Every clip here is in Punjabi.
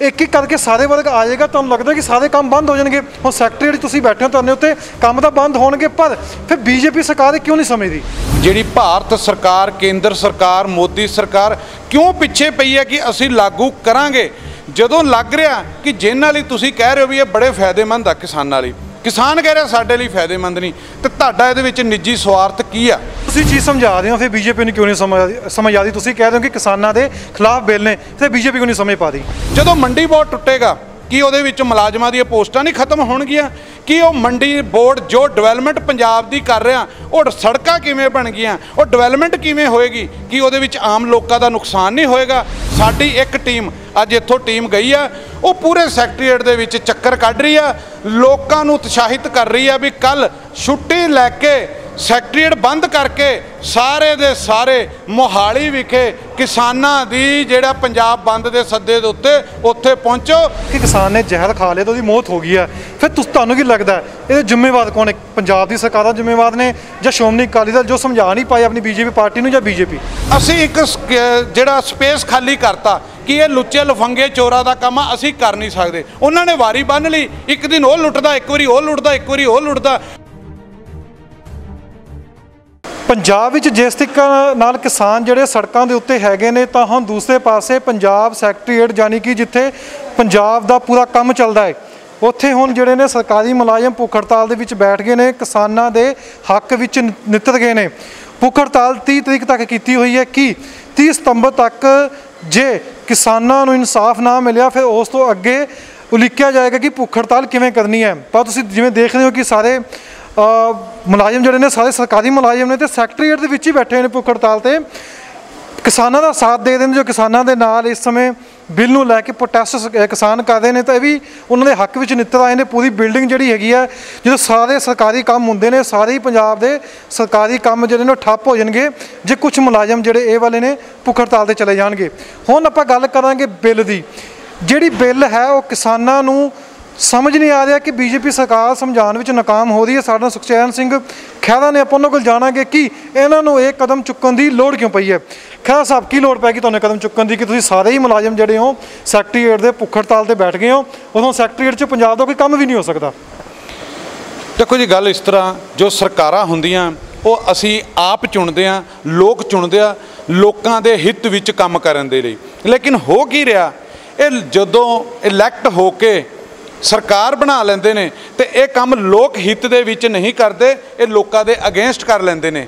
ਇੱਕ ਇੱਕ ਕਰਕੇ ਸਾਰੇ ਵਰਗ ਆ ਜਾਏਗਾ, ਤੁਹਾਨੂੰ ਲੱਗਦਾ ਕਿ ਸਾਰੇ ਕੰਮ ਬੰਦ ਹੋ ਜਾਣਗੇ? ਹੁਣ ਸੈਕਟਰੀ ਤੁਸੀਂ ਬੈਠੇ ਹੋ ਤੁਹਾਨੂੰ ਉੱਤੇ, ਕੰਮ ਤਾਂ ਬੰਦ ਹੋਣਗੇ, ਪਰ ਫਿਰ ਬੀਜੇਪੀ ਸਰਕਾਰ ਇਹ ਕਿਉਂ ਨਹੀਂ ਸਮਝਦੀ? ਜਿਹੜੀ ਭਾਰਤ ਸਰਕਾਰ, ਕੇਂਦਰ ਸਰਕਾਰ, ਮੋਦੀ ਸਰਕਾਰ ਕਿਉਂ ਪਿੱਛੇ ਪਈ ਹੈ ਕਿ ਅਸੀਂ ਲਾਗੂ ਕਰਾਂਗੇ? ਜਦੋਂ ਲੱਗ ਰਿਹਾ ਕਿ ਜਿਨ੍ਹਾਂ ਲਈ ਤੁਸੀਂ ਕਹਿ ਰਹੇ ਹੋ ਵੀ ਇਹ ਬੜੇ ਫਾਇਦੇਮੰਦ ਆ ਕਿਸਾਨਾਂ ਲਈ ਕਿਸਾਨ ਕਹਿ ਰਿਹਾ ਸਾਡੇ ਲਈ ਫਾਇਦੇਮੰਦ ਨਹੀਂ। ਤੇ ਤੁਹਾਡਾ ਇਹਦੇ ਵਿੱਚ ਨਿੱਜੀ ਸਵਾਰਥ ਕੀ ਆ? ਤੁਸੀਂ ਚੀਜ਼ ਸਮਝਾ ਰਹੇ ਹੋ ਫਿਰ ਬੀਜੇਪੀ ਨੂੰ ਕਿਉਂ ਨਹੀਂ ਸਮਝ ਆਦੀ ਸਮਝ ਆਦੀ ਤੁਸੀਂ ਕਹਿ ਰਹੇ ਹੋ ਕਿ ਕਿਸਾਨਾਂ ਦੇ ਖਿਲਾਫ ਬਿੱਲ ਨੇ ਫਿਰ ਬੀਜੇਪੀ ਕਿਉਂ ਨਹੀਂ ਸਮਝ ਪਾਦੀ ਜਦੋਂ ਮੰਡੀ ਬੋਰਡ ਟੁੱਟੇਗਾ ਕੀ ਉਹਦੇ ਵਿੱਚ ਮੁਲਾਜ਼ਮਾਂ ਦੀਆਂ ਪੋਸਟਾਂ ਨਹੀਂ ਖਤਮ ਹੋਣਗੀਆਂ? ਕੀ ਉਹ ਮੰਡੀ ਬੋਰਡ ਜੋ ਡਿਵੈਲਪਮੈਂਟ ਪੰਜਾਬ ਦੀ ਕਰ ਰਿਹਾ, ਉਹ ਸੜਕਾਂ ਕਿਵੇਂ ਬਣ ਗਈਆਂ? ਉਹ ਡਿਵੈਲਪਮੈਂਟ ਕਿਵੇਂ ਹੋਏਗੀ? ਕੀ ਉਹਦੇ ਵਿੱਚ ਆਮ ਲੋਕਾਂ ਦਾ ਨੁਕਸਾਨ ਨਹੀਂ ਹੋਏਗਾ? ਸਾਡੀ ਇੱਕ ਟੀਮ ਅੱਜ ਇੱਥੋਂ ਟੀਮ ਗਈ ਆ, ਉਹ ਪੂਰੇ ਸੈਕਟਰੀਏਟ ਦੇ ਵਿੱਚ ਚੱਕਰ ਕੱਢ ਰਹੀ ਆ, ਲੋਕਾਂ ਨੂੰ ਉਤਸ਼ਾਹਿਤ ਕਰ ਰਹੀ ਆ ਵੀ ਕੱਲ ਛੁੱਟੀ ਲੈ ਕੇ ਸੈਕਟਰੀਏਟ ਬੰਦ ਕਰਕੇ ਸਾਰੇ ਦੇ ਸਾਰੇ ਮੋਹਾਲੀ ਵਿਖੇ ਕਿਸਾਨਾਂ ਦੀ ਜਿਹੜਾ ਪੰਜਾਬ ਬੰਦ ਦੇ ਸੱਦੇ ਦੇ ਉੱਤੇ ਉੱਥੇ ਪਹੁੰਚੋ। ਕਿ ਕਿਸਾਨ ਨੇ ਜ਼ਹਿਰ ਖਾ ਲਿਆ ਤਾਂ ਉਹਦੀ ਮੌਤ ਹੋ ਗਈ ਹੈ। ਫਿਰ ਤੁਸੀਂ ਤੁਹਾਨੂੰ ਕੀ ਲੱਗਦਾ ਇਹਦੇ ਜ਼ਿੰਮੇਵਾਰ ਕੌਣ ਹੈ ਪੰਜਾਬ ਦੀ ਸਰਕਾਰਾਂ ਜ਼ਿੰਮੇਵਾਰ ਨੇ ਜਾਂ ਸ਼੍ਰੋਮਣੀ ਅਕਾਲੀ ਦਲ ਜੋ ਸਮਝਾ ਨਹੀਂ ਪਾਏ ਆਪਣੀ ਬੀਜੇਪੀ ਪਾਰਟੀ ਨੂੰ ਜਾਂ ਬੀਜੇਪੀ? ਅਸੀਂ ਇੱਕ ਜਿਹੜਾ ਸਪੇਸ ਖਾਲੀ ਕਰਤਾ ਕਿ ਇਹ ਲੁੱਚੇ ਲਫੰਗੇ ਚੋਰਾਂ ਦਾ ਕੰਮ ਅਸੀਂ ਕਰ ਨਹੀਂ ਸਕਦੇ। ਉਹਨਾਂ ਨੇ ਵਾਰੀ ਬੰਨ ਲਈ। ਇੱਕ ਦਿਨ ਉਹ ਲੁੱਟਦਾ ਇੱਕ ਵਾਰੀ ਉਹ ਲੁੱਟਦਾ ਇੱਕ ਵਾਰੀ ਉਹ ਲੁੱਟਦਾ। ਪੰਜਾਬ ਵਿੱਚ ਜਿਸ ਤਰੀਕੇ ਨਾਲ ਕਿਸਾਨ ਜਿਹੜੇ ਸੜਕਾਂ ਦੇ ਉੱਤੇ ਹੈਗੇ ਨੇ, ਤਾਂ ਹੁਣ ਦੂਸਰੇ ਪਾਸੇ ਪੰਜਾਬ ਸੈਕਟਰੀਏਟ ਯਾਨੀ ਕਿ ਜਿੱਥੇ ਪੰਜਾਬ ਦਾ ਪੂਰਾ ਕੰਮ ਚੱਲਦਾ ਹੈ। ਉੱਥੇ ਹੁਣ ਜਿਹੜੇ ਨੇ ਸਰਕਾਰੀ ਮੁਲਾਜ਼ਮ ਭੁੱਖ ਹੜਤਾਲ ਦੇ ਵਿੱਚ ਬੈਠ ਗਏ ਨੇ, ਕਿਸਾਨਾਂ ਦੇ ਹੱਕ ਵਿੱਚ ਨਿ- ਨਿੱਤਰ ਗਏ ਨੇ। ਭੁੱਖ ਹੜਤਾਲ 30 ਤਰੀਕ ਤੱਕ ਕੀਤੀ ਹੋਈ ਹੈ ਕਿ 30 ਸਤੰਬਰ ਤੱਕ ਜੇ ਕਿਸਾਨਾਂ ਨੂੰ ਇਨਸਾਫ ਨਾ ਮਿਲਿਆ, ਫਿਰ ਉਸ ਤੋਂ ਅੱਗੇ ਉਲੀਕਿਆ ਜਾਏਗਾ ਕਿ ਭੁੱਖ ਹੜਤਾਲ ਕਿਵੇਂ ਕਰਨੀ ਹੈ। ਪਰ ਤੁਸੀਂ ਜਿਵੇਂ ਦੇਖ ਰਹੇ ਹੋ ਕਿ ਸਾਰੇ ਮੁਲਾਜ਼ਮ ਜਿਹੜੇ ਨੇ ਸਾਰੇ ਸਰਕਾਰੀ ਮੁਲਾਜ਼ਮ ਨੇ ਤੇ ਸੈਕਟਰੀਏਟ ਦੇ ਵਿੱਚ ਹੀ ਬੈਠੇ ਨੇ ਭੁੱਖ ਹੜਤਾਲ ਤੇ। ਕਿਸਾਨਾਂ ਦਾ ਸਾਥ ਦੇ ਰਹੇ ਜੋ ਕਿਸਾਨਾਂ ਦੇ ਨਾਲ ਇਸ ਸਮੇਂ ਬਿੱਲ ਨੂੰ ਲੈ ਕੇ ਪ੍ਰੋਟੈਸਟ ਕਿਸਾਨ ਕਰਦੇ ਨੇ, ਤਾਂ ਇਹ ਵੀ ਉਹਨਾਂ ਦੇ ਹੱਕ ਵਿੱਚ ਨਿੱਤਰ ਆਏ ਨੇ। ਪੂਰੀ ਬਿਲਡਿੰਗ ਜਿਹੜੀ ਹੈਗੀ ਆ, ਜਦੋਂ ਸਾਰੇ ਸਰਕਾਰੀ ਕੰਮ ਹੁੰਦੇ ਨੇ, ਸਾਰੇ ਹੀ ਪੰਜਾਬ ਦੇ ਸਰਕਾਰੀ ਕੰਮ ਜਿਹੜੇ ਨੇ ਉਹ ਠੱਪ ਹੋ ਜਾਣਗੇ, ਜੇ ਕੁਝ ਮੁਲਾਜ਼ਮ ਜਿਹੜੇ ਇਹ ਵਾਲੇ ਨੇ ਭੁੱਖ ਹੜਤਾਲ ਤੇ ਚਲੇ ਜਾਣਗੇ। ਹੁਣ ਆਪਾਂ ਗੱਲ ਕਰਾਂਗੇ ਬਿੱਲ ਦੀ। ਜਿਹੜੀ ਬਿੱਲ ਹੈ, ਉਹ ਕਿਸਾਨਾਂ ਨੂੰ ਸਮਝ ਨਹੀਂ ਆ ਰਿਹਾ ਕਿ ਬੀਜੇਪੀ ਸਰਕਾਰ ਸਮਝਾਉਣ ਵਿੱਚ ਨਾਕਾਮ ਹੋ ਰਹੀ ਹੈ। ਸਾਡਾ ਸੁਖਚੈਨ ਸਿੰਘ ਖਹਿਰਾ ਨੇ ਆਪਾਂ ਉਹਨਾਂ ਕੋਲ ਜਾਣਾਂਗੇ ਕਿ ਇਹਨਾਂ ਨੂੰ ਇਹ ਕਦਮ ਚੁੱਕਣ ਦੀ ਲੋੜ ਕਿਉਂ ਪਈ ਹੈ? ਖਹਿਰਾ ਸਾਹਿਬ, ਕੀ ਲੋੜ ਪੈ ਗਈ ਤੁਹਾਨੂੰ ਕਦਮ ਚੁੱਕਣ ਦੀ ਕਿ ਤੁਸੀਂ ਸਾਰੇ ਹੀ ਮੁਲਾਜ਼ਮ ਜਿਹੜੇ ਹੋ ਸੈਕਟਰੀਏਟ ਦੇ ਭੁੱਖ ਹੜਤਾਲ ਤੇ ਬੈਠ ਗਏ ਹੋ, ਉਦੋਂ ਸੈਕਟਰੀਏਟ 'ਚ ਪੰਜਾਬ ਦਾ ਕੋਈ ਕੰਮ ਵੀ ਨਹੀਂ ਹੋ ਸਕਦਾ। ਦੇਖੋ ਜੀ, ਗੱਲ ਇਸ ਤਰ੍ਹਾਂ, ਜੋ ਸਰਕਾਰਾਂ ਹੁੰਦੀਆਂ, ਉਹ ਅਸੀਂ ਆਪ ਚੁਣਦੇ ਆ ਲੋਕ ਚੁਣਦੇ ਆ ਲੋਕਾਂ ਦੇ ਹਿੱਤ ਵਿੱਚ ਕੰਮ ਕਰਨ ਦੇ ਲਈ। ਲੇਕਿਨ ਹੋ ਕੀ ਰਿਹਾ? ਇਹ ਜਦੋਂ ਇਲੈਕਟ ਹੋ ਕੇ ਸਰਕਾਰ ਬਣਾ ਲੈਂਦੇ ਨੇ ਤੇ ਇਹ ਕੰਮ ਲੋਕ ਹਿੱਤ ਦੇ ਵਿੱਚ ਨਹੀਂ ਕਰਦੇ, ਇਹ ਲੋਕਾਂ ਦੇ ਅਗੇਂਸਟ ਕਰ ਲੈਂਦੇ ਨੇ।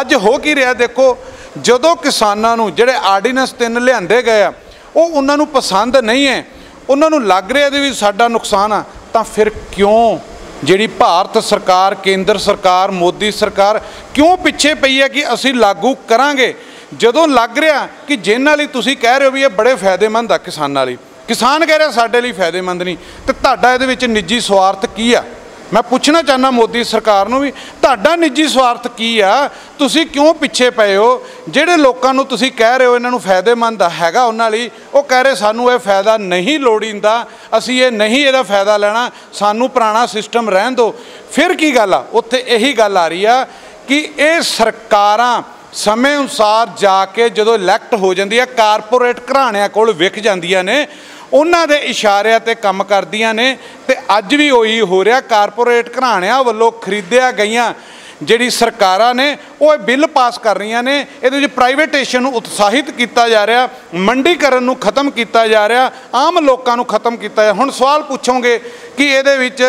ਅੱਜ ਹੋ ਕੀ ਰਿਹਾ ਦੇਖੋ, ਜਦੋਂ ਕਿਸਾਨਾਂ ਨੂੰ ਜਿਹੜੇ ਆਰਡੀਨੈਂਸ ਤਿੰਨ ਲਿਆਂਦੇ ਗਏ ਆ, ਉਹ ਉਹਨਾਂ ਨੂੰ ਪਸੰਦ ਨਹੀਂ ਹੈ, ਉਹਨਾਂ ਨੂੰ ਲੱਗ ਰਿਹਾ ਇਹਦੇ ਵਿੱਚ ਸਾਡਾ ਨੁਕਸਾਨ ਆ, ਤਾਂ ਫਿਰ ਕਿਉਂ ਜਿਹੜੀ ਭਾਰਤ ਸਰਕਾਰ, ਕੇਂਦਰ ਸਰਕਾਰ, ਮੋਦੀ ਸਰਕਾਰ ਕਿਉਂ ਪਿੱਛੇ ਪਈ ਹੈ ਕਿ ਅਸੀਂ ਲਾਗੂ ਕਰਾਂਗੇ? ਜਦੋਂ ਲੱਗ ਰਿਹਾ ਕਿ ਜਿਨ੍ਹਾਂ ਲਈ ਤੁਸੀਂ ਕਹਿ ਰਹੇ ਹੋ ਵੀ ਇਹ ਬੜੇ ਫਾਇਦੇਮੰਦ ਆ ਕਿਸਾਨਾਂ ਲਈ ਕਿਸਾਨ ਕਹਿ ਰਿਹਾ ਸਾਡੇ ਲਈ ਫਾਇਦੇਮੰਦ ਨਹੀਂ। ਤੇ ਤੁਹਾਡਾ ਇਹਦੇ ਵਿੱਚ ਨਿੱਜੀ ਸਵਾਰਥ ਕੀ ਆ? ਮੈਂ ਪੁੱਛਣਾ ਚਾਹੁੰਦਾ ਮੋਦੀ ਸਰਕਾਰ ਨੂੰ ਵੀ, ਤੁਹਾਡਾ ਨਿੱਜੀ ਸਵਾਰਥ ਕੀ ਆ? ਤੁਸੀਂ ਕਿਉਂ ਪਿੱਛੇ ਪਏ ਹੋ? ਜਿਹੜੇ ਲੋਕਾਂ ਨੂੰ ਤੁਸੀਂ ਕਹਿ ਰਹੇ ਹੋ ਇਹਨਾਂ ਨੂੰ ਫਾਇਦੇਮੰਦ ਹੈਗਾ ਉਹਨਾਂ ਲਈ, ਉਹ ਕਹਿ ਰਹੇ ਸਾਨੂੰ ਇਹ ਫਾਇਦਾ ਨਹੀਂ ਲੋੜੀਂਦਾ, ਅਸੀਂ ਇਹ ਨਹੀਂ ਇਹਦਾ ਫਾਇਦਾ ਲੈਣਾ, ਸਾਨੂੰ ਪੁਰਾਣਾ ਸਿਸਟਮ ਰਹਿਣ ਦਿਓ। ਫਿਰ ਕੀ ਗੱਲ ਆ? ਉੱਥੇ ਇਹੀ ਗੱਲ ਆ ਰਹੀ ਆ ਕਿ ਇਹ ਸਰਕਾਰਾਂ ਸਮੇਂ ਅਨੁਸਾਰ ਜਾ ਕੇ ਜਦੋਂ ਇਲੈਕਟ ਹੋ ਜਾਂਦੀ ਆ ਕਾਰਪੋਰੇਟ ਘਰਾਣਿਆਂ ਕੋਲ ਵਿਕ ਜਾਂਦੀਆਂ ਨੇ ਉਹਨਾਂ ਦੇ ਇਸ਼ਾਰਿਆਂ ਤੇ ਕੰਮ ਕਰਦੀਆਂ ਨੇ ਤੇ ਅੱਜ ਵੀ ਉਹੀ ਹੋ ਰਿਹਾ। ਕਾਰਪੋਰੇਟ ਘਰਾਣਿਆਂ ਵੱਲੋਂ ਖਰੀਦਿਆ ਗਈਆਂ ਜਿਹੜੀ ਸਰਕਾਰਾਂ ਨੇ, ਉਹ ਇਹ ਬਿੱਲ ਪਾਸ ਕਰ ਰਹੀਆਂ ਨੇ। ਇਹਦੇ ਵਿੱਚ ਪ੍ਰਾਈਵੇਟੇਸ਼ਨ ਨੂੰ ਉਤਸ਼ਾਹਿਤ ਕੀਤਾ ਜਾ ਰਿਹਾ, ਮੰਡੀਕਰਨ ਨੂੰ ਖਤਮ ਕੀਤਾ ਜਾ ਰਿਹਾ, ਆਮ ਲੋਕਾਂ ਨੂੰ ਖਤਮ ਕੀਤਾ ਜਾ ਹੁਣ ਸਵਾਲ ਪੁੱਛੋਗੇ ਕਿ ਇਹਦੇ ਵਿੱਚ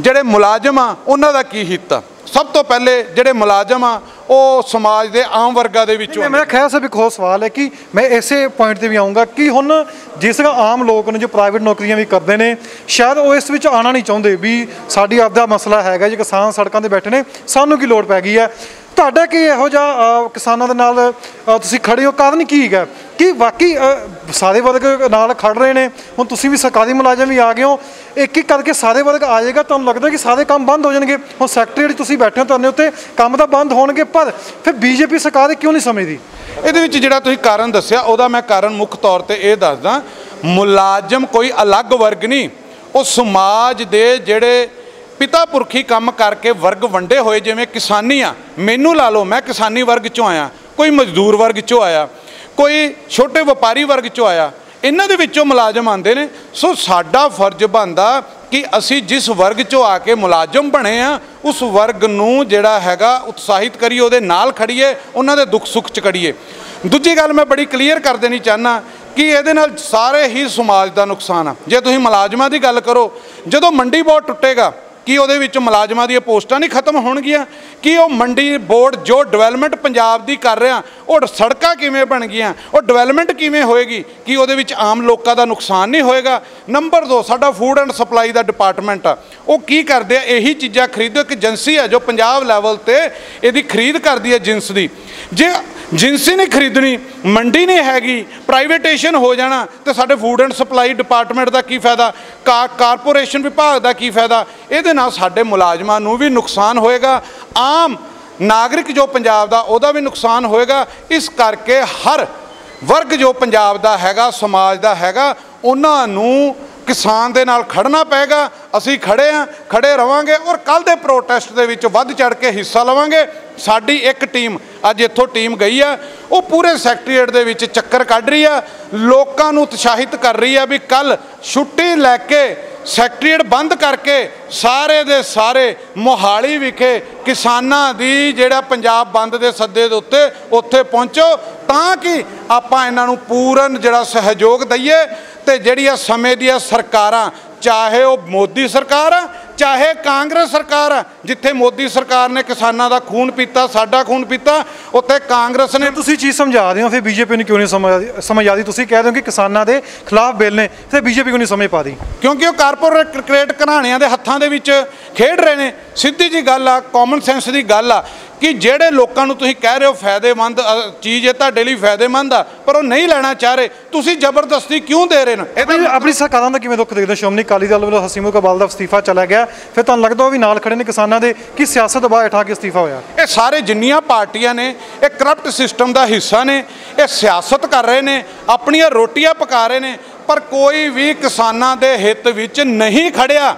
ਜਿਹੜੇ ਮੁਲਾਜ਼ਮ ਆ, ਉਹਨਾਂ ਦਾ ਕੀ ਹਿੱਤ ਆ? ਸਭ ਤੋਂ ਪਹਿਲੇ ਜਿਹੜੇ ਮੁਲਾਜ਼ਮ ਆ ਉਹ ਸਮਾਜ ਦੇ ਆਮ ਵਰਗਾਂ ਦੇ ਵਿੱਚੋਂ ਮੈਂ ਮੇਰਾ ਖਿਆਲ ਸੇ ਵੀ ਇੱਕ ਹੋਰ ਸਵਾਲ ਹੈ ਕਿ ਮੈਂ ਇਸੇ ਪੁਆਇੰਟ ਤੇ ਵੀ ਆਉਂਗਾ ਕਿ ਹੁਣ ਜਿਸ ਤਰ੍ਹਾਂ ਆਮ ਲੋਕ ਨੇ ਜੋ ਪ੍ਰਾਈਵੇਟ ਨੌਕਰੀਆਂ ਵੀ ਕਰਦੇ ਨੇ ਸ਼ਾਇਦ ਉਹ ਇਸ ਵਿੱਚ ਆਣਾ ਨਹੀਂ ਚਾਹੁੰਦੇ ਵੀ ਸਾਡੀ ਆਪਦਾ ਮਸਲਾ ਹੈਗਾ ਜੇ ਕਿਸਾਨ ਸੜਕਾਂ ਤੇ ਬੈਠੇ ਨੇ ਸਾਨੂੰ ਕੀ ਲੋੜ ਪੈ ਗਈ ਹੈ? ਤੁਹਾਡਾ ਕੀ ਇਹੋ ਜਿਹਾ ਕਿਸਾਨਾਂ ਦੇ ਨਾਲ ਤੁਸੀਂ ਖੜੇ ਹੋ? ਕਾਰਨ ਕੀ ਹੈ ਕਿ ਵਾਕਈ ਸਾਰੇ ਵਰਗ ਨਾਲ ਖੜ ਰਹੇ ਨੇ? ਹੁਣ ਤੁਸੀਂ ਵੀ ਸਰਕਾਰੀ ਮੁਲਾਜ਼ਮ ਵੀ ਆ ਗਏ ਹੋ। ਇੱਕ ਇੱਕ ਕਰਕੇ ਸਾਰੇ ਵਰਗ ਆ ਜਾਏਗਾ, ਤੁਹਾਨੂੰ ਲੱਗਦਾ ਕਿ ਸਾਰੇ ਕੰਮ ਬੰਦ ਹੋ ਜਾਣਗੇ? ਹੁਣ ਸੈਕਟਰੀ ਤੁਸੀਂ ਬੈਠੇ ਹੋ ਤੁਹਾਡੇ ਉੱਤੇ, ਕੰਮ ਤਾਂ ਬੰਦ ਹੋਣਗੇ, ਪਰ ਫਿਰ ਬੀਜੇਪੀ ਸਰਕਾਰ ਇਹ ਕਿਉਂ ਨਹੀਂ ਸਮਝਦੀ? ਇਹਦੇ ਵਿੱਚ ਜਿਹੜਾ ਤੁਸੀਂ ਕਾਰਨ ਦੱਸਿਆ, ਉਹਦਾ ਮੈਂ ਕਾਰਨ ਮੁੱਖ ਤੌਰ ਤੇ ਇਹ ਦੱਸਦਾ, ਮੁਲਾਜ਼ਮ ਕੋਈ ਅਲੱਗ ਵਰਗ ਨਹੀਂ। ਉਹ ਸਮਾਜ ਦੇ ਜਿਹੜੇ ਪਿਤਾ ਪੁਰਖੀ ਕੰਮ ਕਰਕੇ ਵਰਗ ਵੰਡੇ ਹੋਏ ਜਿਵੇਂ ਕਿਸਾਨੀ ਆ, ਮੈਨੂੰ ਲਾ ਲਓ, ਮੈਂ ਕਿਸਾਨੀ ਵਰਗ ਚੋਂ ਆਇਆ, ਕੋਈ ਮਜ਼ਦੂਰ ਵਰਗ ਚੋਂ ਆਇਆ, ਕੋਈ ਛੋਟੇ ਵਪਾਰੀ ਵਰਗ ਚੋਂ ਆਇਆ, ਇਹਨਾਂ ਦੇ ਵਿੱਚੋਂ ਮੁਲਾਜ਼ਮ ਆਉਂਦੇ ਨੇ। ਸੋ ਸਾਡਾ ਫਰਜ਼ ਬਣਦਾ ਕਿ ਅਸੀਂ ਜਿਸ ਵਰਗ ਚੋਂ ਆ ਕੇ ਮੁਲਾਜ਼ਮ ਬਣੇ ਆ, ਉਸ ਵਰਗ ਨੂੰ ਜਿਹੜਾ ਹੈਗਾ ਉਤਸ਼ਾਹਿਤ ਕਰੀਏ, ਉਹਦੇ ਨਾਲ ਖੜੀਏ, ਉਹਨਾਂ ਦੇ ਦੁੱਖ ਸੁੱਖ ਚ ਕਰੀਏ ਦੂਜੀ ਗੱਲ ਮੈਂ ਬੜੀ ਕਲੀਅਰ ਕਰ ਦੇਣੀ ਚਾਹਨਾ ਕਿ ਇਹਦੇ ਨਾਲ ਸਾਰੇ ਹੀ ਸਮਾਜ ਦਾ ਨੁਕਸਾਨ ਆ। ਜੇ ਤੁਸੀਂ ਮੁਲਾਜ਼ਮਾਂ ਦੀ ਗੱਲ ਕਰੋ, ਜਦੋਂ ਮੰਡੀ ਬੋਰਡ ਟੁੱਟੇਗਾ ਕੀ ਉਹਦੇ ਵਿੱਚ ਮੁਲਾਜ਼ਮਾਂ ਦੀਆਂ ਪੋਸਟਾਂ ਨਹੀਂ ਖਤਮ ਹੋਣਗੀਆਂ? ਕੀ ਉਹ ਮੰਡੀ ਬੋਰਡ ਜੋ ਡਿਵੈਲਪਮੈਂਟ ਪੰਜਾਬ ਦੀ ਕਰ ਰਿਹਾ, ਉਹ ਸੜਕਾਂ ਕਿਵੇਂ ਬਣ ਗਈਆਂ? ਉਹ ਡਿਵੈਲਪਮੈਂਟ ਕਿਵੇਂ ਹੋਏਗੀ? ਕੀ ਉਹਦੇ ਵਿੱਚ ਆਮ ਲੋਕਾਂ ਦਾ ਨੁਕਸਾਨ ਨਹੀਂ ਹੋਏਗਾ? ਨੰਬਰ 2 ਸਾਡਾ ਫੂਡ ਐਂਡ ਸਪਲਾਈ ਦਾ ਡਿਪਾਰਟਮੈਂਟ ਆ। ਉਹ ਕੀ ਕਰਦੇ ਆ? ਇਹੀ ਚੀਜ਼ਾਂ ਖਰੀਦੋ। ਇੱਕ ਏਜੰਸੀ ਆ ਜੋ ਪੰਜਾਬ ਲੈਵਲ ਤੇ ਇਹਦੀ ਖਰੀਦ ਕਰਦੀ ਹੈ ਜਿੰਸ ਦੀ। ਜੇ ਜਿੰਸੀ ਨਹੀਂ ਖਰੀਦਣੀ, ਮੰਡੀ ਨਹੀਂ ਹੈਗੀ ਪ੍ਰਾਈਵੇਟੇਸ਼ਨ ਹੋ ਜਾਣਾ, ਤੇ ਸਾਡੇ ਫੂਡ ਐਂਡ ਸਪਲਾਈ ਡਿਪਾਰਟਮੈਂਟ ਦਾ ਕੀ ਫਾਇਦਾ? ਕਾ ਕਾਰਪੋਰੇਸ਼ਨ ਵਿਭਾਗ ਦਾ ਕੀ ਫਾਇਦਾ? ਇਹਦੇ ਨਾਲ ਸਾਡੇ ਮੁਲਾਜ਼ਮਾਂ ਨੂੰ ਵੀ ਨੁਕਸਾਨ ਹੋਏਗਾ, ਆਮ ਨਾਗਰਿਕ ਜੋ ਪੰਜਾਬ ਦਾ, ਉਹਦਾ ਵੀ ਨੁਕਸਾਨ ਹੋਏਗਾ। ਇਸ ਕਰਕੇ ਹਰ ਵਰਗ ਜੋ ਪੰਜਾਬ ਦਾ ਹੈਗਾ, ਸਮਾਜ ਦਾ ਹੈਗਾ, ਉਹਨਾਂ ਨੂੰ ਕਿਸਾਨ ਦੇ ਨਾਲ ਖੜਨਾ ਪਏਗਾ, ਅਸੀਂ ਖੜੇ ਆ, ਖੜੇ ਰਵਾਂਗੇ ਔਰ ਕੱਲ ਦੇ ਪ੍ਰੋਟੈਸਟ ਦੇ ਵਿੱਚ ਵੱਧ ਚੜ ਕੇ ਹਿੱਸਾ ਲਵਾਂਗੇ। ਸਾਡੀ ਇੱਕ ਟੀਮ ਅੱਜ ਇੱਥੋਂ ਟੀਮ ਗਈ ਆ, ਉਹ ਪੂਰੇ ਸੈਕਟਰੀਏਟ ਦੇ ਵਿੱਚ ਚੱਕਰ ਕੱਢ ਰਹੀ ਆ, ਲੋਕਾਂ ਨੂੰ ਉਤਸ਼ਾਹਿਤ ਕਰ ਰਹੀ ਆ ਵੀ ਕੱਲ ਛੁੱਟੀ ਲੈ ਕੇ ਸੈਕਟਰੀਏਟ ਬੰਦ ਕਰਕੇ ਸਾਰੇ ਦੇ ਸਾਰੇ ਮੋਹਾਲੀ ਵਿਖੇ ਕਿਸਾਨਾਂ ਦੀ ਜਿਹੜਾ ਪੰਜਾਬ ਬੰਦ ਦੇ ਸੱਦੇ ਦੇ ਉੱਤੇ ਉੱਥੇ ਪਹੁੰਚੋ, ਤਾਂ ਕਿ ਆਪਾਂ ਇਹਨਾਂ ਨੂੰ ਪੂਰਨ ਜਿਹੜਾ ਸਹਿਯੋਗ ਦਈਏ। ਤੇ ਜਿਹੜੀਆਂ ਸਮੇਂ ਦੀਆਂ ਸਰਕਾਰਾਂ ਚਾਹੇ ਉਹ ਮੋਦੀ ਸਰਕਾਰ ਆ ਚਾਹੇ ਕਾਂਗਰਸ ਸਰਕਾਰ ਆ ਜਿੱਥੇ ਮੋਦੀ ਸਰਕਾਰ ਨੇ ਕਿਸਾਨਾਂ ਦਾ ਖੂਨ ਪੀਤਾ ਸਾਡਾ ਖੂਨ ਪੀਤਾ ਉੱਥੇ ਕਾਂਗਰਸ ਨੇ ਤੁਸੀਂ ਚੀਜ਼ ਸਮਝਾ ਰਹੇ ਹੋ ਫਿਰ ਬੀਜੇਪੀ ਨੂੰ ਕਿਉਂ ਨਹੀਂ ਸਮਝ ਆਦੀ ਸਮਝ ਆਦੀ ਤੁਸੀਂ ਕਹਿ ਰਹੇ ਹੋ ਕਿ ਕਿਸਾਨਾਂ ਦੇ ਖਿਲਾਫ ਬਿੱਲ ਨੇ ਤੇ ਬੀਜੇਪੀ ਕਿਉਂ ਨਹੀਂ ਸਮਝ ਪਾਦੀ ਕਿਉਂਕਿ ਉਹ ਕਾਰਪੋਰੇਟ ਕ੍ਰਿਕਟ ਘਰਾਣਿਆਂ ਦੇ ਹੱਥਾਂ ਦੇ ਵਿੱਚ ਖੇਡ ਰਹੇ ਨੇ। ਸਿੱਧੀ ਜੀ ਗੱਲ ਆ ਕਾਮਨ ਸੈਂਸ ਦੀ ਗੱਲ ਆ। ਕਿ ਜਿਹੜੇ ਲੋਕਾਂ ਨੂੰ ਤੁਸੀਂ ਕਹਿ ਰਹੇ ਹੋ ਫਾਇਦੇਮੰਦ ਚੀਜ਼ ਇਹ ਤੁਹਾਡੇ ਲਈ ਫਾਇਦੇਮੰਦ ਆ ਪਰ ਉਹ ਨਹੀਂ ਲੈਣਾ ਚਾਹ ਰਹੇ। ਤੁਸੀਂ ਜ਼ਬਰਦਸਤੀ ਕਿਉਂ ਦੇ ਰਹੇ ਨੇ? ਇਹਦਾ ਆਪਣੀ ਸਰਕਾਰਾਂ ਦਾ ਕਿਵੇਂ ਦੁੱਖ ਦੇਖਦੇ ਹੋ? ਸ਼੍ਰੋਮਣੀ ਅਕਾਲੀ ਦਲ ਵੱਲੋਂ ਹਸੀਮੂ ਕਬਾਲ ਦਾ ਅਸਤੀਫਾ ਚਲਾ ਗਿਆ। ਫਿਰ ਤੁਹਾਨੂੰ ਲੱਗਦਾ ਉਹ ਵੀ ਨਾਲ ਖੜੇ ਨੇ ਕਿਸਾਨਾਂ ਦੇ? ਕਿ ਸਿਆਸਤ ਦਬਾਅ ਉਠਾ ਕੇ ਅਸਤੀਫਾ ਹੋਇਆ? ਇਹ ਸਾਰੇ ਜਿੰਨੀਆਂ ਪਾਰਟੀਆਂ ਨੇ ਇਹ ਕਰਪਟ ਸਿਸਟਮ ਦਾ ਹਿੱਸਾ ਨੇ ਇਹ ਸਿਆਸਤ ਕਰ ਰਹੇ ਨੇ ਆਪਣੀਆਂ ਰੋਟੀਆਂ ਪਕਾ ਰਹੇ ਨੇ ਪਰ ਕੋਈ ਵੀ ਕਿਸਾਨਾਂ ਦੇ ਹਿੱਤ ਵਿੱਚ ਨਹੀਂ ਖੜਿਆ।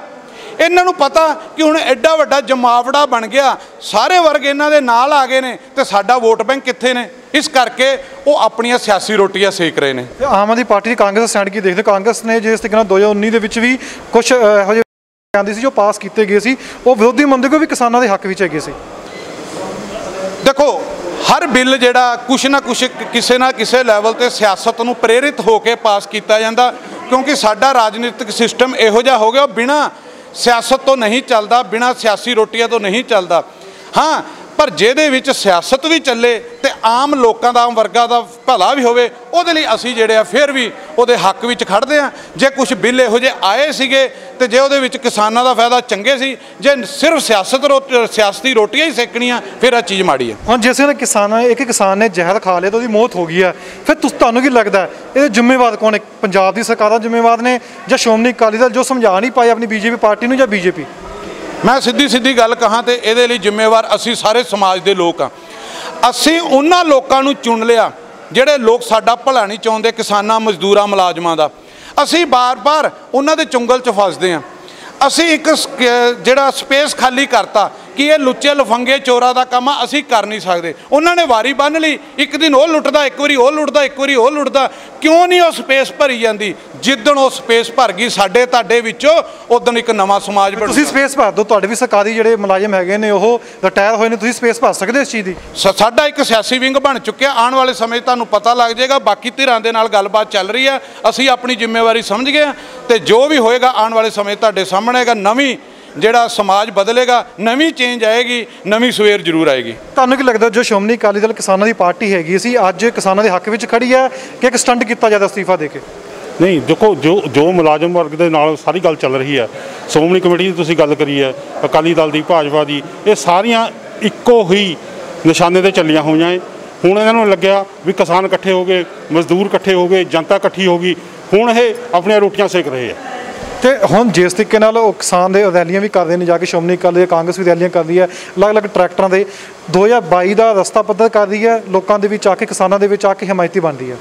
ਇਹਨਾਂ ਨੂੰ ਪਤਾ ਕਿ ਹੁਣ ਐਡਾ ਵੱਡਾ ਜਮਾਵੜਾ ਬਣ ਗਿਆ। ਸਾਰੇ ਵਰਗ ਇਹਨਾਂ ਦੇ ਨਾਲ ਆ ਗਏ ਨੇ ਤੇ ਸਾਡਾ ਵੋਟ ਬੈਂਕ ਕਿੱਥੇ ਨੇ? ਇਸ ਕਰਕੇ ਉਹ ਆਪਣੀਆਂ ਸਿਆਸੀ ਰੋਟੀਆਂ ਸੇਕ ਰਹੇ ਨੇ। ਆਮ ਆਦਮੀ ਪਾਰਟੀ ਦੀ ਕਾਂਗਰਸ ਸਟੈਂਡ ਕੀ ਦੇਖਦੇ? ਕਾਂਗਰਸ ਨੇ ਜਿਸ ਤਰੀਕੇ ਨਾਲ 2019 ਦੇ ਵਿੱਚ ਵੀ ਕੁਝ ਇਹੋ ਜਿਹੇ ਆਂਦੇ ਸੀ ਜੋ ਪਾਸ ਕੀਤੇ ਗਏ ਸੀ ਉਹ ਵਿਰੋਧੀ ਮੰਨਦੇ ਕੋ ਵੀ ਕਿਸਾਨਾਂ ਦੇ ਹੱਕ ਵਿੱਚ ਹੈਗੇ ਸੀ। ਦੇਖੋ ਹਰ ਬਿੱਲ ਜਿਹੜਾ ਕੁਛ ਨਾ ਕੁਛ ਕਿਸੇ ਨਾ ਕਿਸੇ ਲੈਵਲ ਤੇ ਸਿਆਸਤ ਨੂੰ ਪ੍ਰੇਰਿਤ ਹੋ ਕੇ ਪਾਸ ਕੀਤਾ ਜਾਂਦਾ ਕਿਉਂਕਿ ਸਾਡਾ ਰਾਜਨੀਤਿਕ ਸਿਸਟਮ ਇਹੋ ਜਿਹਾ ਹੋ ਗਿਆ ਬਿਨਾ ਸਿਆਸਤ ਤੋਂ ਨਹੀਂ ਚੱਲਦਾ, ਬਿਨਾ ਸਿਆਸੀ ਰੋਟੀਆਂ ਤੋਂ ਨਹੀਂ ਚੱਲਦਾ। ਹਾਂ, ਪਰ ਜਿਹਦੇ ਵਿੱਚ ਸਿਆਸਤ ਵੀ ਚੱਲੇ ਤੇ ਆਮ ਲੋਕਾਂ ਦਾ, ਆਮ ਵਰਗਾ ਦਾ ਭਲਾ ਵੀ ਹੋਵੇ, ਉਹਦੇ ਲਈ ਅਸੀਂ ਜਿਹੜੇ ਆ, ਫਿਰ ਵੀ ਉਹਦੇ ਹੱਕ ਵਿੱਚ ਖੜਦੇ ਆ ਜੇ ਕੁਝ ਬਿੱਲ ਇਹੋ ਜਿਹੇ ਆਏ ਸੀਗੇ ਤੇ ਜੇ ਉਹਦੇ ਵਿੱਚ ਕਿਸਾਨਾਂ ਦਾ ਫਾਇਦਾ ਚੰਗੇ ਸੀ ਜੇ ਸਿਰਫ ਸਿਆਸਤ ਰੋ- ਸਿਆਸਤੀ ਰੋਟੀਆਂ ਹੀ ਸੇਕਣੀਆਂ ਫਿਰ ਆ ਚੀਜ਼ ਮਾੜੀ ਆ ਹੁਣ ਜਿਸ ਨੇ ਕਿਸਾਨਾਂ ਇੱਕ ਕਿਸਾਨ ਨੇ ਜ਼ਹਿਰ ਖਾ ਲਿਆ ਤਾਂ ਉਹਦੀ ਮੌਤ ਹੋ ਗਈ ਹੈ ਫਿਰ ਤੁਸ ਤੁਹਾਨੂੰ ਕੀ ਲੱਗਦਾ ਹੈ? ਇਹਦੇ ਜ਼ਿੰਮੇਵਾਰ ਕੌਣ ਹੈ? ਪੰਜਾਬ ਦੀ ਸਰਕਾਰਾਂ ਜ਼ਿੰਮੇਵਾਰ ਨੇ ਜਾਂ ਸ਼੍ਰੋਮਣੀ ਅਕਾਲੀ ਦਲ ਜੋ ਸਮਝਾ ਨਹੀਂ ਪਾਏ ਆਪਣੀ ਬੀਜੇਪੀ ਪਾਰਟੀ ਨੂੰ ਜਾਂ ਬੀਜੇਪੀ? ਮੈਂ ਸਿੱਧੀ ਸਿੱਧੀ ਗੱਲ ਕਹਾਂ ਤੇ ਇਹਦੇ ਲਈ ਜ਼ਿੰਮੇਵਾਰ ਅਸੀਂ ਸਾਰੇ ਸਮਾਜ ਦੇ ਲੋਕ ਆ ਅਸੀਂ ਉਹਨਾਂ ਲੋਕਾਂ ਨੂੰ ਚੁਣ ਲਿਆ ਜਿਹੜੇ ਲੋਕ ਸਾਡਾ ਭਲਾ ਨਹੀਂ ਚਾਹੁੰਦੇ ਕਿਸਾਨਾਂ ਮਜ਼ਦੂਰਾਂ ਮੁਲਾਜ਼ਮਾਂ ਦਾ। ਅਸੀਂ ਬਾਰ-ਬਾਰ ਉਹਨਾਂ ਦੇ ਚੁੰਗਲ 'ਚ ਫਸਦੇ ਆ ਅਸੀਂ ਇੱਕ ਜਿਹੜਾ ਸਪੇਸ ਖਾਲੀ ਕਰਤਾ ਕਿ ਇਹ ਲੁੱਚੇ ਲਫੰਗੇ ਚੋਰਾਂ ਦਾ ਕੰਮ ਆ? ਅਸੀਂ ਕਰ ਨਹੀਂ ਸਕਦੇ। ਉਹਨਾਂ ਨੇ ਵਾਰੀ ਬੰਨ ਲਈ। ਇੱਕ ਦਿਨ ਉਹ ਲੁੱਟਦਾ ਇੱਕ ਵਾਰੀ ਉਹ ਲੁੱਟਦਾ ਇੱਕ ਵਾਰੀ ਉਹ ਲੁੱਟਦਾ। ਕਿਉਂ ਨਹੀਂ ਉਹ ਸਪੇਸ ਭਰੀ ਜਾਂਦੀ? ਜਿੱਦਣ ਉਹ ਸਪੇਸ ਭਰ ਗਈ ਸਾਡੇ ਤੁਹਾਡੇ ਵਿੱਚੋਂ ਉਦੋਂ ਇੱਕ ਨਵਾਂ ਸਮਾਜ ਬਣੂਗਾ। ਤੁਸੀਂ ਸਪੇਸ ਭਰ ਦਿਓ। ਤੁਹਾਡੇ ਵੀ ਸਰਕਾਰੀ ਜਿਹੜੇ ਮੁਲਾਜ਼ਮ ਹੈਗੇ ਨੇ ਉਹ ਰਿਟਾਇਰ ਹੋਏ ਨੇ ਤੁਸੀਂ ਸਪੇਸ ਭਰ ਸਕਦੇ ਇਸ ਚੀਜ਼ ਦੀ? ਸਾਡਾ ਇੱਕ ਸਿਆਸੀ ਵਿੰਗ ਬਣ ਚੁੱਕਿਆ। ਆਉਣ ਵਾਲੇ ਸਮੇਂ ਤੁਹਾਨੂੰ ਪਤਾ ਲੱਗ ਜਾਏਗਾ ਬਾਕੀ ਧਿਰਾਂ ਦੇ ਨਾਲ ਗੱਲਬਾਤ ਚੱਲ ਰਹੀ ਹੈ ਅਸੀਂ ਆਪਣੀ ਜ਼ਿੰਮੇਵਾਰੀ ਸਮਝ ਗਏ ਤੇ ਜੋ ਵੀ ਹੋਏਗਾ ਆਉਣ ਵਾਲੇ ਸਮੇਂ ਤੁਹਾਡੇ ਸਾਹਮਣੇ ਹੈਗਾ। ਨਵੀਂ ਜਿਹੜਾ ਸਮਾਜ ਬਦਲੇਗਾ ਨਵੀਂ ਚੇਂਜ ਆਏਗੀ ਨਵੀਂ ਸਵੇਰ ਜ਼ਰੂਰ ਆਏਗੀ। ਤੁਹਾਨੂੰ ਕੀ ਲੱਗਦਾ ਜੋ ਸ਼੍ਰੋਮਣੀ ਅਕਾਲੀ ਦਲ ਕਿਸਾਨਾਂ ਦੀ ਪਾਰਟੀ ਹੈਗੀ ਸੀ ਅੱਜ ਕਿਸਾਨਾਂ ਦੇ ਹੱਕ ਵਿੱਚ ਖੜੀ ਹੈ ਕਿ ਇੱਕ ਸਟੰਟ ਕੀਤਾ ਜਾਂਦਾ ਅਸਤੀਫਾ ਦੇ ਕੇ? ਨਹੀਂ ਦੇਖੋ ਜੋ ਜੋ ਮੁਲਾਜ਼ਮ ਵਰਗ ਦੇ ਨਾਲ ਸਾਰੀ ਗੱਲ ਚੱਲ ਰਹੀ ਹੈ ਸ਼੍ਰੋਮਣੀ ਕਮੇਟੀ ਦੀ ਤੁਸੀਂ ਗੱਲ ਕਰੀ ਹੈ ਅਕਾਲੀ ਦਲ ਦੀ ਭਾਜਪਾ ਦੀ ਇਹ ਸਾਰੀਆਂ ਇੱਕੋ ਹੀ ਨਿਸ਼ਾਨੇ ਤੇ ਚੱਲੀਆਂ ਹੋਈਆਂ ਏ। ਹੁਣ ਇਹਨਾਂ ਨੂੰ ਲੱਗਿਆ ਵੀ ਕਿਸਾਨ ਇਕੱਠੇ ਹੋ ਗਏ ਮਜ਼ਦੂਰ ਇਕੱਠੇ ਹੋ ਗਏ ਜਨਤਾ ਇਕੱਠੀ ਹੋ ਗਈ ਹੁਣ ਇਹ ਆਪਣੀਆਂ ਰੋਟੀਆਂ ਸੇਕ ਰਹੇ ਆ। ਤੇ ਹੁਣ ਜਿਸ ਤਰੀਕੇ ਨਾਲ ਉਹ ਕਿਸਾਨ ਦੇ ਰੈਲੀਆਂ ਵੀ ਕਰਦੇ ਨੇ, ਜਾ ਕੇ ਸ਼੍ਰੋਮਣੀ ਅਕਾਲੀ ਦਲ, ਕਾਂਗਰਸ ਵੀ ਰੈਲੀਆਂ ਕਰਦੀ ਹੈ, ਅਲੱਗ-ਅਲੱਗ ਟਰੈਕਟਰਾਂ ਦੇ 2022 ਦਾ ਰਸਤਾ ਪੱਧਰ ਕਰਦੀ ਹੈ, ਲੋਕਾਂ ਦੇ ਵਿੱਚ ਆ ਕੇ, ਕਿਸਾਨਾਂ ਦੇ ਵਿੱਚ ਆ ਕੇ ਹਮਾਇਤੀ ਬਣਦੀ ਹੈ।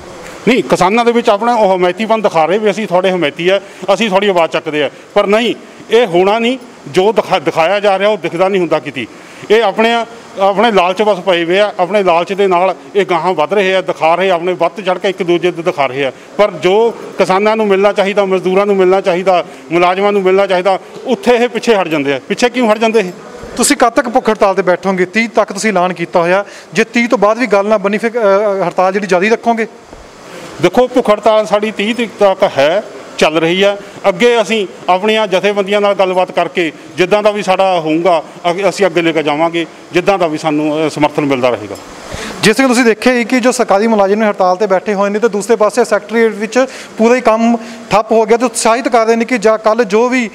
ਨਹੀਂ, ਕਿਸਾਨਾਂ ਦੇ ਵਿੱਚ ਆਪਣਾ ਉਹ ਹਮਾਇਤੀਪਨ ਦਿਖਾ ਰਹੇ ਵੀ ਅਸੀਂ ਤੁਹਾਡੇ ਹਮਾਇਤੀ ਆ ਅਸੀਂ ਤੁਹਾਡੀ ਆਵਾਜ਼ ਚੱਕਦੇ ਆ ਪਰ ਨਹੀਂ, ਇਹ ਹੋਣਾ ਨਹੀਂ, ਜੋ ਦਿਖਾ- ਦਿਖਾਇਆ ਜਾ ਰਿਹਾ ਉਹ ਦਿਖਦਾ ਨਹੀਂ ਹੁੰਦਾ ਕਿਤੇ। ਇਹ ਆਪਣੇ ਆਪਣੇ ਲਾਲਚ ਬਸ ਪਏ ਹੋਏ ਆ ਆਪਣੇ ਲਾਲਚ ਦੇ ਨਾਲ ਇਹ ਗਾਹਾਂ ਵੱਧ ਰਹੇ ਆ ਦਿਖਾ ਰਹੇ ਆਪਣੇ ਵੱਧ ਚੜ ਕੇ ਇੱਕ ਦੂਜੇ ਦੇ ਦਿਖਾ ਰਹੇ ਆ। ਪਰ ਜੋ ਕਿਸਾਨਾਂ ਨੂੰ ਮਿਲਣਾ ਚਾਹੀਦਾ ਮਜ਼ਦੂਰਾਂ ਨੂੰ ਮਿਲਣਾ ਚਾਹੀਦਾ ਮੁਲਾਜ਼ਮਾਂ ਨੂੰ ਮਿਲਣਾ ਚਾਹੀਦਾ ਉੱਥੇ ਇਹ ਪਿੱਛੇ ਹਟ ਜਾਂਦੇ ਆ। ਪਿੱਛੇ ਕਿਉਂ ਹਟ ਜਾਂਦੇ ਇਹ? ਤੁਸੀਂ ਕਦ ਤੱਕ ਭੁੱਖ ਹੜਤਾਲ ਤੇ ਬੈਠੋਗੇ? 30 ਤੱਕ ਤੁਸੀਂ ਐਲਾਨ ਕੀਤਾ ਹੋਇਆ। ਜੇ 30 ਤੋਂ ਬਾਅਦ ਵੀ ਗੱਲ ਨਾ ਬਣੀ ਫਿਰ ਹੜਤਾਲ ਜਿਹੜੀ ਜਾਰੀ ਰੱਖੋਗੇ? ਦੇਖੋ ਭੁੱਖ ਹੜਤਾਲ ਸਾਡੀ 30 ਤਰੀਕ ਤੱਕ ਹੈ। ਚੱਲ ਰਹੀ ਹੈ। ਅੱਗੇ ਅਸੀਂ ਆਪਣੀਆਂ ਜਥੇਬੰਦੀਆਂ ਨਾਲ ਗੱਲਬਾਤ ਕਰਕੇ ਜਿੱਦਾਂ ਦਾ ਵੀ ਸਾਡਾ ਹੋਊਗਾ ਅੱਗੇ- ਅਸੀਂ ਅੱਗੇ ਲੈ ਕੇ ਜਾਵਾਂਗੇ, ਜਿੱਦਾਂ ਦਾ ਵੀ ਸਾਨੂੰ ਸਮਰਥਨ ਮਿਲਦਾ ਰਹੇਗਾ। ਜਿਸ ਤਰ੍ਹਾਂ ਤੁਸੀਂ ਦੇਖਿਆ ਹੀ ਕਿ ਜੋ ਸਰਕਾਰੀ ਮੁਲਾਜ਼ਮ ਨੇ ਹੜਤਾਲ ਤੇ ਬੈਠੇ ਹੋਏ ਨੇ ਤੇ ਦੂਸਰੇ ਪਾਸੇ ਸੈਕਟਰੀਏਟ ਵਿੱਚ ਪੂਰਾ ਹੀ ਕੰਮ ਠੱਪ ਹੋ ਗਿਆ ਤੇ ਉਤਸ਼ਾਹਿਤ ਕਰ ਰਹੇ ਨੇ ਕਿ ਜਾਂ ਕੱਲ ਜੋ ਵੀ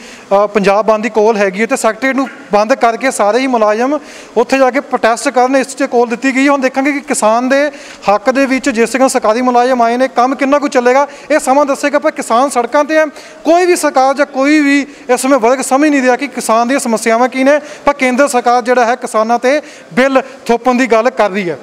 ਪੰਜਾਬ ਬੰਦ ਦੀ ਕੋਲ ਹੈਗੀ ਹੈ ਤੇ ਸੈਕਟਰੀਏਟ ਨੂੰ ਬੰਦ ਕਰਕੇ ਸਾਰੇ ਹੀ ਮੁਲਾਜ਼ਮ ਉੱਥੇ ਜਾ ਕੇ ਪ੍ਰੋਟੈਸਟ ਕਰਨ, ਇਸ 'ਚ ਕੋਲ ਦਿੱਤੀ ਗਈ ਹੁਣ ਦੇਖਾਂਗੇ ਕਿ ਕਿਸਾਨ ਦੇ ਹੱਕ ਦੇ ਵਿੱਚ ਜਿਸ ਤਰ੍ਹਾਂ ਸਰਕਾਰੀ ਮੁਲਾਜ਼ਮ ਆਏ ਨੇ, ਕੰਮ ਕਿੰਨਾ ਕੁ ਚੱਲੇਗਾ, ਇਹ ਸਮਾਂ ਦੱਸੇਗਾ, ਪਰ ਕਿਸਾਨ ਸੜਕਾਂ ਤੇ ਹੈ, ਕੋਈ ਵੀ ਸਰਕਾਰ ਜਾਂ ਕੋਈ ਵੀ ਇਸ ਸਮੇਂ ਵਰਗ ਸਮਝ ਨਹੀਂ ਰਿਹਾ ਕਿ ਕਿਸਾਨ ਦੀਆਂ ਸਮੱਸਿਆਵਾਂ ਕੀ ਨੇ, ਪਰ ਕੇਂਦਰ ਸਰਕਾਰ ਜਿਹੜਾ ਹੈ ਕਿਸਾਨਾਂ ਤੇ ਬਿੱਲ ਥੋਪਣ ਦੀ ਗੱਲ ਕਰ ਰਹੀ ਹੈ।